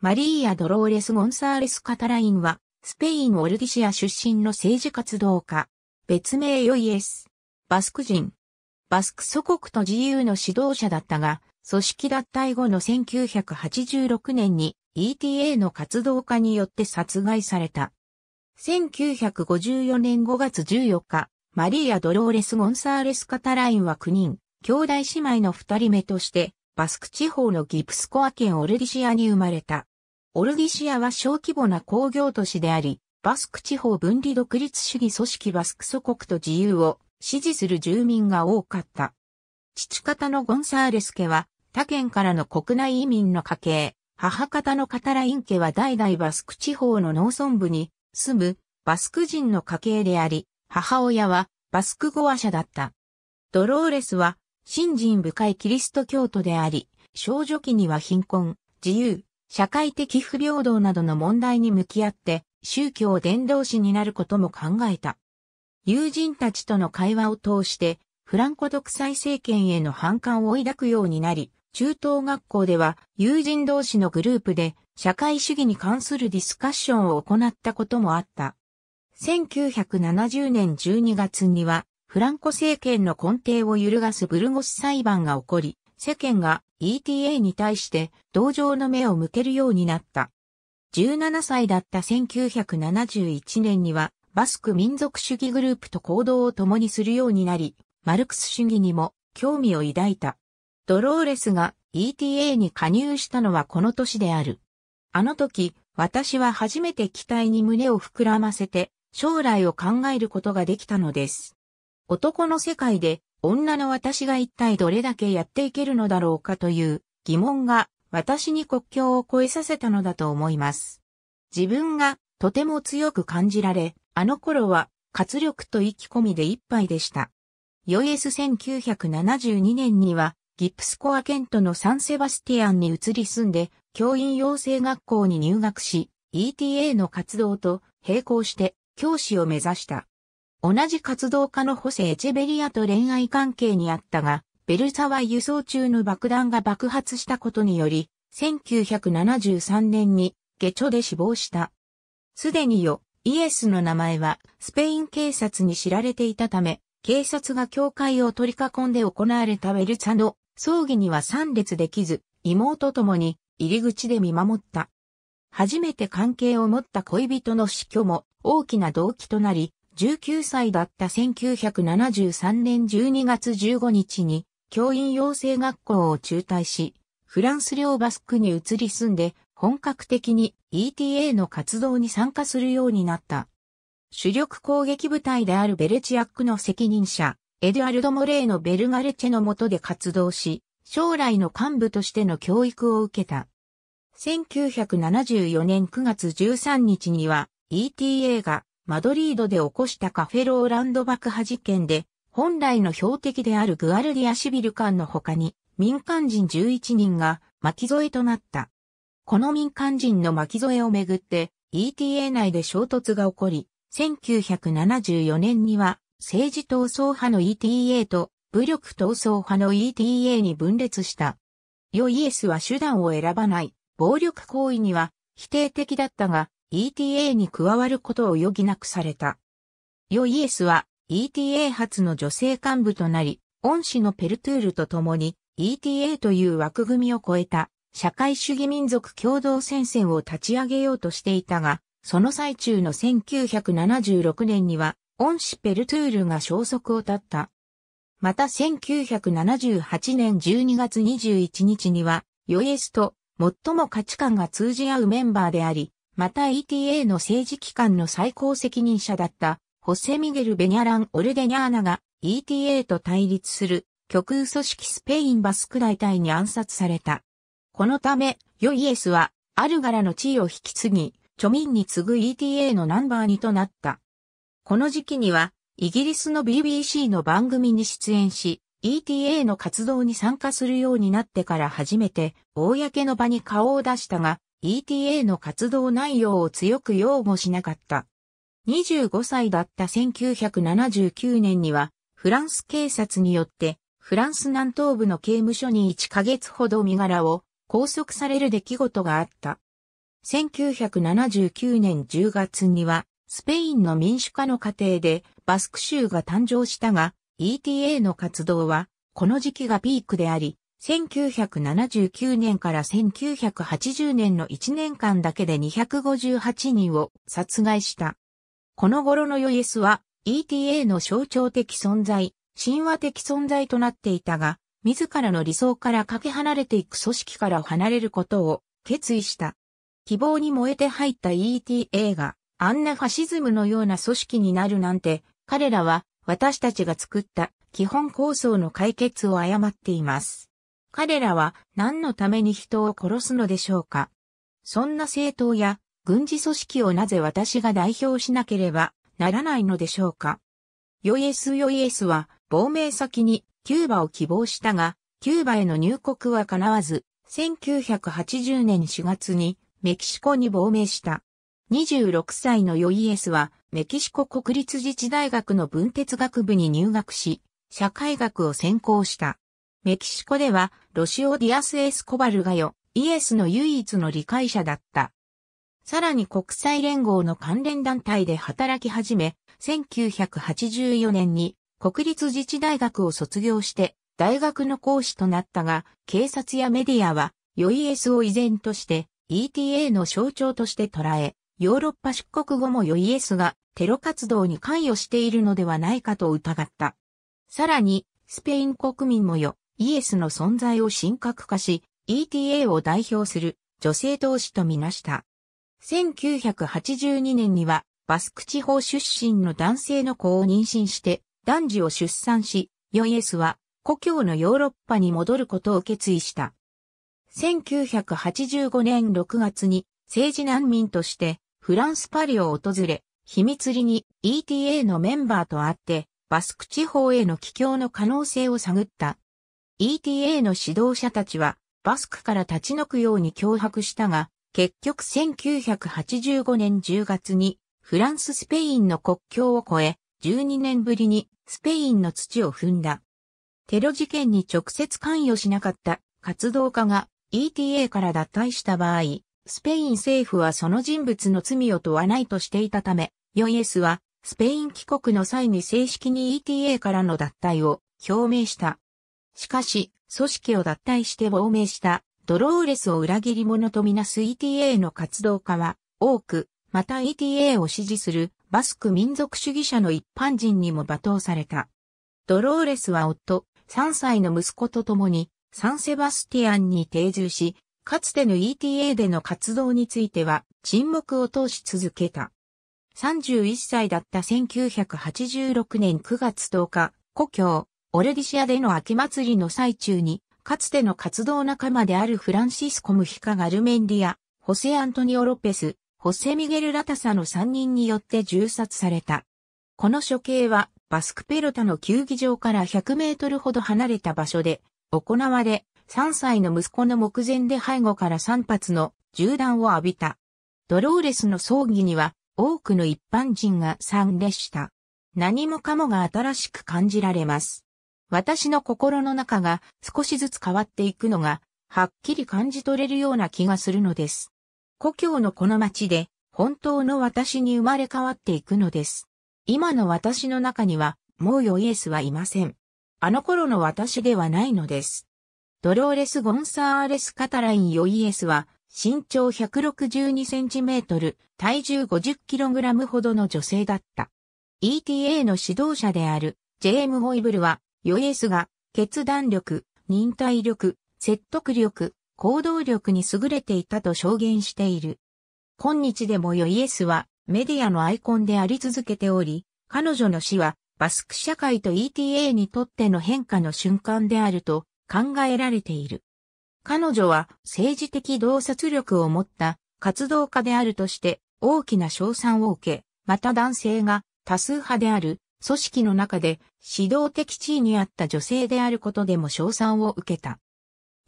マリーア・ドローレス・ゴンサーレス・カタラインは、スペイン・オルディシア出身の政治活動家。別名ヨイエス。バスク人。バスク祖国と自由の指導者だったが、組織脱退後の1986年に ETA の活動家によって殺害された。1954年5月14日、マリーア・ドローレス・ゴンサーレス・カタラインは9人、兄弟姉妹の2人目として、バスク地方のギプスコア県オルディシアに生まれた。オルディシアは小規模な工業都市であり、バスク地方分離独立主義組織バスク祖国と自由を支持する住民が多かった。父方のゴンサーレス家は他県からの国内移民の家系、母方のカタライン家は代々バスク地方の農村部に住むバスク人の家系であり、母親はバスク語話者だった。ドローレスは信心深いキリスト教徒であり、少女期には貧困、自由、社会的不平等などの問題に向き合って宗教伝道師になることも考えた。友人たちとの会話を通してフランコ独裁政権への反感を抱くようになり、中等学校では友人同士のグループで社会主義に関するディスカッションを行ったこともあった。1970年12月にはフランコ政権の根底を揺るがすブルゴス裁判が起こり、世間が ETA に対して同情の目を向けるようになった。17歳だった1971年にはバスク民族主義グループと行動を共にするようになり、マルクス主義にも興味を抱いた。ドローレスが ETA に加入したのはこの年である。あの時、私は初めて期待に胸を膨らませて将来を考えることができたのです。男の世界で女の私が一体どれだけやっていけるのだろうかという疑問が私に国境を越えさせたのだと思います。自分がとても強く感じられ、あの頃は活力と意気込みで一杯でした。ヨエス1972年にはギプスコアケントのサンセバスティアンに移り住んで教員養成学校に入学し ETA の活動と並行して教師を目指した。同じ活動家のホセ・エチェベリアと恋愛関係にあったが、ベルサワ輸送中の爆弾が爆発したことにより、1973年に下著で死亡した。すでによ、イエスの名前はスペイン警察に知られていたため、警察が教会を取り囲んで行われたベルサの葬儀には参列できず、妹ともに入り口で見守った。初めて関係を持った恋人の死去も大きな動機となり、19歳だった1973年12月15日に教員養成学校を中退し、フランス領バスクに移り住んで本格的に ETA の活動に参加するようになった。主力攻撃部隊であるベルチアックの責任者、エドゥアルド・モレーのベルガレチェの下で活動し、将来の幹部としての教育を受けた。1974年9月13日には ETA がマドリードで起こしたカフェローランド爆破事件で、本来の標的であるグアルディアシビル艦の他に、民間人11人が巻き添えとなった。この民間人の巻き添えをめぐって、ETA 内で衝突が起こり、1974年には政治闘争派の ETA と武力闘争派の ETA に分裂した。ヨイエスは手段を選ばない、暴力行為には否定的だったが、ETA に加わることを余儀なくされた。ヨイエスは ETA 初の女性幹部となり、恩師のペルトゥールと共に ETA という枠組みを超えた社会主義民族共同戦線を立ち上げようとしていたが、その最中の1976年には、恩師ペルトゥールが消息を絶った。また1978年12月21日には、ヨイエスと最も価値観が通じ合うメンバーであり、また ETA の政治機関の最高責任者だったホセ・ミゲル・ベニャラン・オルデニャーナが ETA と対立する極右組織スペインバスク大隊に暗殺された。このため、ヨイエスはアルガラの地位を引き継ぎ、著民に次ぐ ETA のナンバー2となった。この時期には、イギリスの BBC の番組に出演し、ETA の活動に参加するようになってから初めて、公の場に顔を出したが、ETA の活動内容を強く擁護しなかった。25歳だった1979年には、フランス警察によって、フランス南東部の刑務所に1ヶ月ほど身柄を拘束される出来事があった。1979年10月には、スペインの民主化の過程でバスク州が誕生したが、ETA の活動は、この時期がピークであり、1979年から1980年の1年間だけで258人を殺害した。この頃のヨイエスは ETA の象徴的存在、神話的存在となっていたが、自らの理想からかけ離れていく組織から離れることを決意した。希望に燃えて入った ETA があんなファシズムのような組織になるなんて、彼らは私たちが作った基本構想の解決を誤っています。彼らは何のために人を殺すのでしょうか？そんな政党や軍事組織をなぜ私が代表しなければならないのでしょうか？ヨイエス・ヨイエスは亡命先にキューバを希望したが、キューバへの入国は叶わず、1980年4月にメキシコに亡命した。26歳のヨイエスはメキシコ国立自治大学の文哲学部に入学し、社会学を専攻した。メキシコでは、ロシオ・ディアス・エスコバルがヨイエスの唯一の理解者だった。さらに国際連合の関連団体で働き始め、1984年に国立自治大学を卒業して大学の講師となったが、警察やメディアは、ヨイエスを依然として ETA の象徴として捉え、ヨーロッパ出国後もヨイエスがテロ活動に関与しているのではないかと疑った。さらに、スペイン国民もよ、イエスの存在を神格化し、ETA を代表する女性同士とみなした。1982年には、バスク地方出身の男性の子を妊娠して、男児を出産し、ヨイエスは故郷のヨーロッパに戻ることを決意した。1985年6月に政治難民としてフランスパリを訪れ、秘密裏に ETA のメンバーと会って、バスク地方への帰郷の可能性を探った。ETA の指導者たちは、バスクから立ち退くように脅迫したが、結局1985年10月に、フランス・スペインの国境を越え、12年ぶりにスペインの土を踏んだ。テロ事件に直接関与しなかった活動家が ETA から脱退した場合、スペイン政府はその人物の罪を問わないとしていたため、ヨイエスはスペイン帰国の際に正式に ETA からの脱退を表明した。しかし、組織を脱退して亡命したドローレスを裏切り者とみなす ETA の活動家は多く、また ETA を支持するバスク民族主義者の一般人にも罵倒された。ドローレスは夫、3歳の息子と共にサンセバスティアンに定住し、かつての ETA での活動については沈黙を通し続けた。31歳だった1986年9月10日、故郷、オルディシアでの秋祭りの最中に、かつての活動仲間であるフランシスコ・ムヒカ・ガルメンディア、ホセ・アントニオ・ロペス、ホセ・ミゲル・ラタサの3人によって銃殺された。この処刑は、バスクペロタの球技場から100メートルほど離れた場所で行われ、3歳の息子の目前で背後から3発の銃弾を浴びた。ドローレスの葬儀には多くの一般人が参列した。何もかもが新しく感じられます。私の心の中が少しずつ変わっていくのが、はっきり感じ取れるような気がするのです。故郷のこの街で、本当の私に生まれ変わっていくのです。今の私の中には、もうヨイエスはいません。あの頃の私ではないのです。ドローレス・ゴンサーレス・カタライン・ヨイエスは、身長162センチメートル、体重50キログラムほどの女性だった。ETA の指導者である、ジェーム・ホイブルは、ヨエスが決断力、忍耐力、説得力、行動力に優れていたと証言している。今日でもヨイエスはメディアのアイコンであり続けており、彼女の死はバスク社会と ETA にとっての変化の瞬間であると考えられている。彼女は政治的洞察力を持った活動家であるとして大きな賞賛を受け、また男性が多数派である組織の中で指導的地位にあった女性であることでも賞賛を受けた。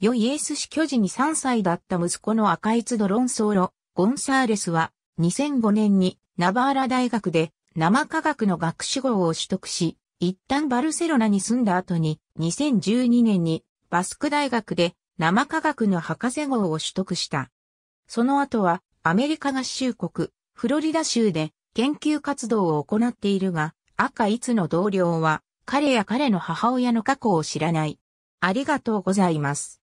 ヨイエス氏居時に3歳だった息子の赤いツドロンソーロ、ゴンサーレスは2005年にナバーラ大学で生科学の学士号を取得し、一旦バルセロナに住んだ後に2012年にバスク大学で生科学の博士号を取得した。その後はアメリカ合衆国、フロリダ州で研究活動を行っているが、赤いつの同僚は、彼や彼の母親の過去を知らない。ありがとうございます。